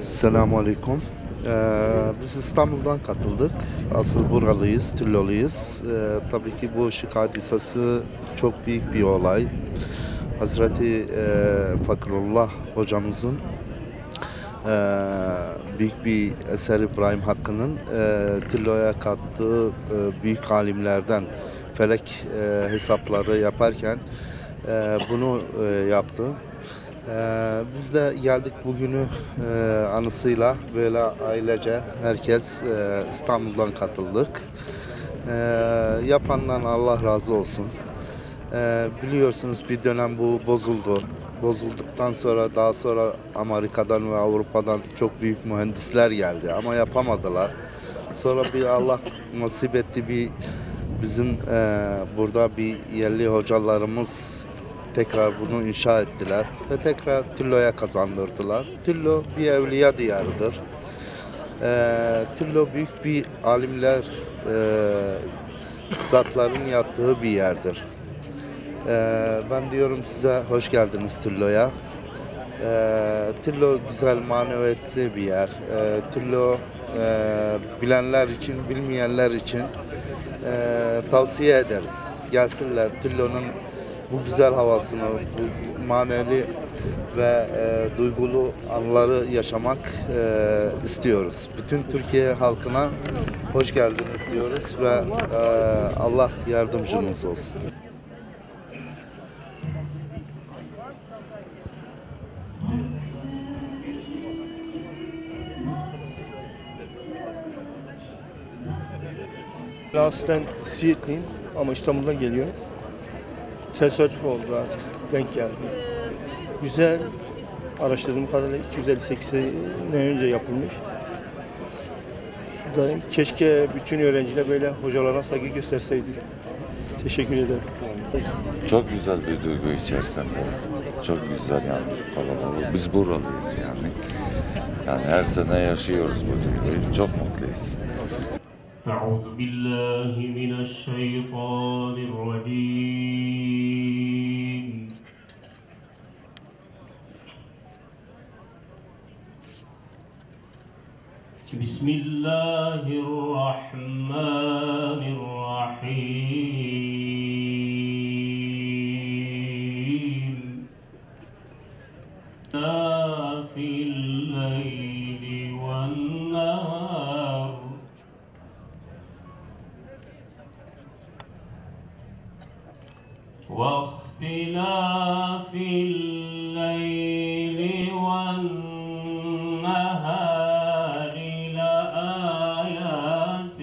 Selamun Aleyküm. Ee, biz İstanbul'dan katıldık. Asıl buralıyız, Tülloluyuz. Ee, tabii ki bu ışık hadisası çok büyük bir olay. Hazreti e, Fakrullah hocamızın e, büyük bir eser İbrahim Hakkı'nın e, Tüllo'ya kattığı e, büyük alimlerden felek e, hesapları yaparken e, bunu e, yaptı. Ee, biz de geldik bugünü e, anısıyla böyle ailece herkes e, İstanbul'dan katıldık. Ee, yapandan Allah razı olsun. Ee, biliyorsunuz bir dönem bu bozuldu. Bozulduktan sonra daha sonra Amerika'dan ve Avrupa'dan çok büyük mühendisler geldi ama yapamadılar. Sonra bir Allah nasip etti bir bizim e, burada bir yerli hocalarımız tekrar bunu inşa ettiler ve tekrar Tillo'ya kazandırdılar. Tillo bir evliya diyarıdır. Ee, Tillo büyük bir alimler e, zatların yattığı bir yerdir. Ee, ben diyorum size hoş geldiniz Tillo'ya. Ee, Tillo güzel maneviyetli bir yer. Ee, Tillo e, bilenler için, bilmeyenler için e, tavsiye ederiz. Gelsinler Tillo'nun bu güzel havasını, bu manevi ve e, duygulu anları yaşamak e, istiyoruz. Bütün Türkiye halkına hoş geldiniz diyoruz ve e, Allah yardımcınız olsun. Aslen Siirtliyim ama İstanbul'dan geliyorum. Tesadüf oldu artık, denk geldi. Güzel, araştırdığım kadarıyla 258 sene önce yapılmış. Da keşke bütün öğrenciler böyle hocalara saygı gösterseydik. Teşekkür ederim. Çok güzel bir duygu içerisindeyiz. Çok güzel yani kalabalık. Biz buralıyız yani. Yani her sene yaşıyoruz bu duyguyu. Çok mutluyuz. أعوذ بالله من الشيطان الرجيم. بسم الله الرحمن الرحيم. لا واختلاف الليل والنهار لآيات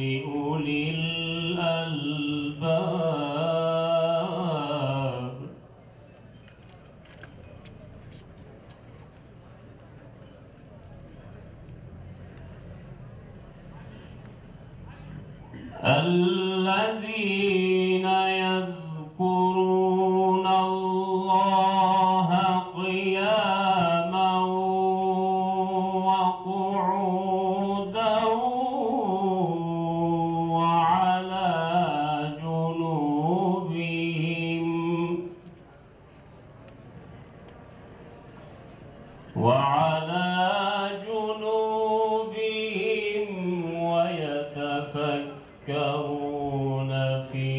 لأولي الألباب. الذين وعلى جنوبهم ويتفكرون في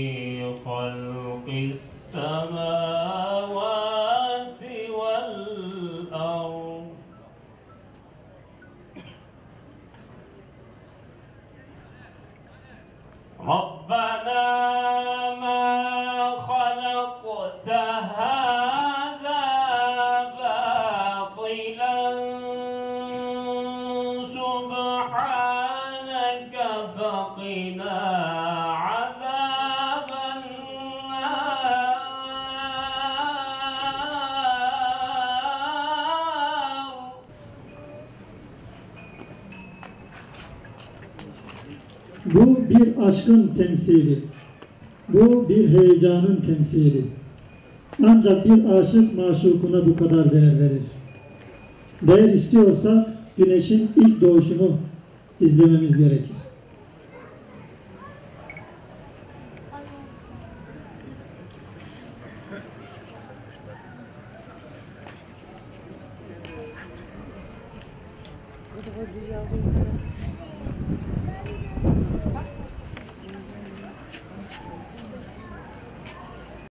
خلق السماوات والأرض. ربنا ما خلقت هذا فقنا عذاب النار Bu bir aşkın temsili. Bu bir heyecanın temsili. Ancak bir aşık maşukuna bu kadar değer verir. Değer istiyorsak güneşin ilk doğuşunu izlememiz gerekir. voudrais déjà revenir.